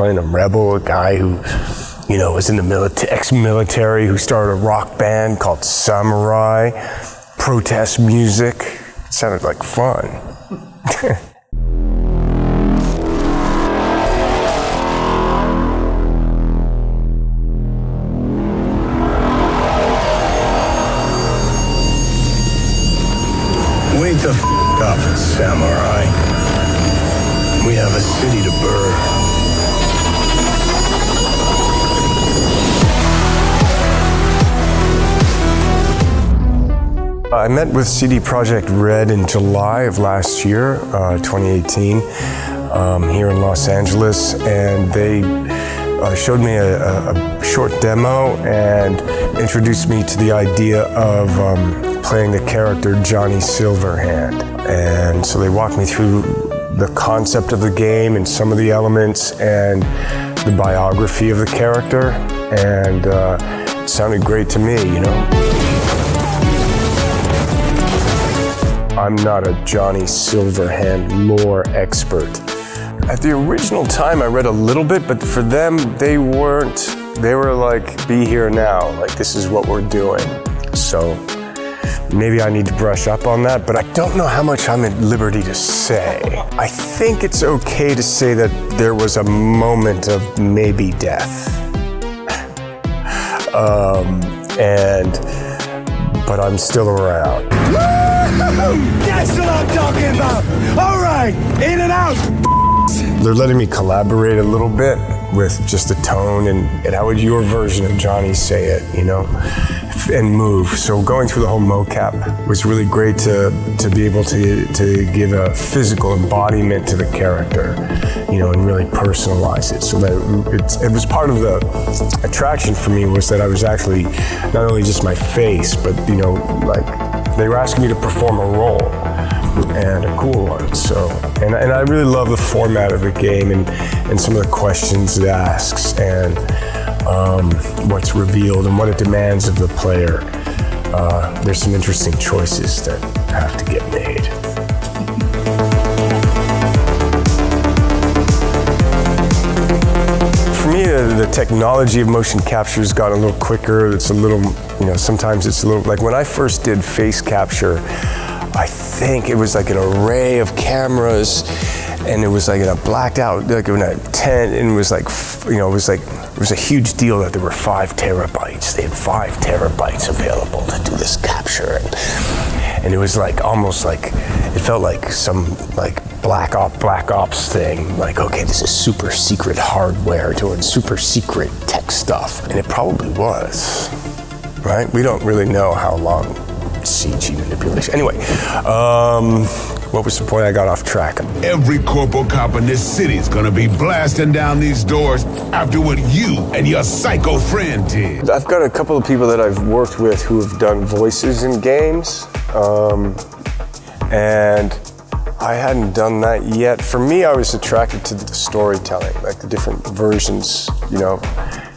playing a rebel, a guy who, you know, was in the milita- ex-military, who started a rock band called Samurai, protest music. It sounded like fun. Wake the f up, samurai. We have a city to burn. I met with CD Projekt Red in July of last year, uh, 2018, um, here in Los Angeles, and they uh, showed me a, a, short demo and introduced me to the idea of um, playing the character Johnny Silverhand. And so they walked me through the concept of the game and some of the elements and the biography of the character, and uh, it sounded great to me, you know. I'm not a Johnny Silverhand lore expert. At the original time, I read a little bit, but for them, they weren't, they were like, be here now, like, this is what we're doing. So maybe I need to brush up on that, but I don't know how much I'm at liberty to say. I think it's okay to say that there was a moment of maybe death. um, and, but I'm still around. That's what I'm talking about! Alright, in and out! They're letting me collaborate a little bit with just the tone and, and how would your version of Johnny say it, you know, and move. So going through the whole mocap was really great to to be able to to give a physical embodiment to the character, you know, and really personalize it. So that it's, it was part of the attraction for me was that I was actually not only just my face, but you know, like they were asking me to perform a role and a cool one. So, and, and I really love the format of the game and, and some of the questions it asks and um, what's revealed and what it demands of the player. Uh, there's some interesting choices that have to get made. For me, uh, the technology of motion capture has gotten a little quicker. It's a little, you know, sometimes it's a little like when I first did face capture. I think it was like an array of cameras, and it was like in a blacked out, like in a tent, and it was like, you know, it was like it was a huge deal that there were five terabytes. They had five terabytes available to do this capture, and, and it was like almost like it felt like some like black op black ops thing. Like, okay, this is super secret hardware doing super secret tech stuff, and it probably was, right? We don't really know how long CG manipulation. Anyway, um, what was the point? I got off track. Every corporal cop in this city is gonna be blasting down these doors after what you and your psycho friend did. I've got a couple of people that I've worked with who have done voices in games, um, and I hadn't done that yet. For me, I was attracted to the storytelling, like the different versions. You know,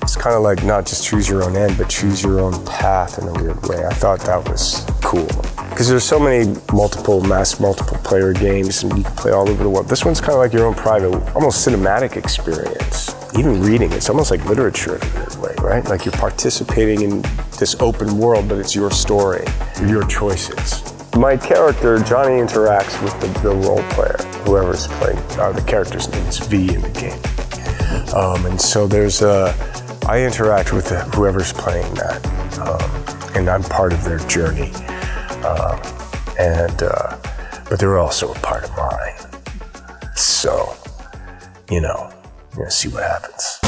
it's kind of like not just choose your own end, but choose your own path in a weird way. I thought that was cool because there's so many multiple mass multiple player games and you can play all over the world. This one's kind of like your own private, almost cinematic experience. Even reading, it's almost like literature in a weird way, right? Like you're participating in this open world, but it's your story, your choices. My character, Johnny, interacts with the, the role player, whoever's playing. Uh, the character's name is V in the game. Um, and so there's a, I interact with the, whoever's playing that, um, and I'm part of their journey. Um, and uh, but they're also a part of mine. So, you know, we're gonna see what happens.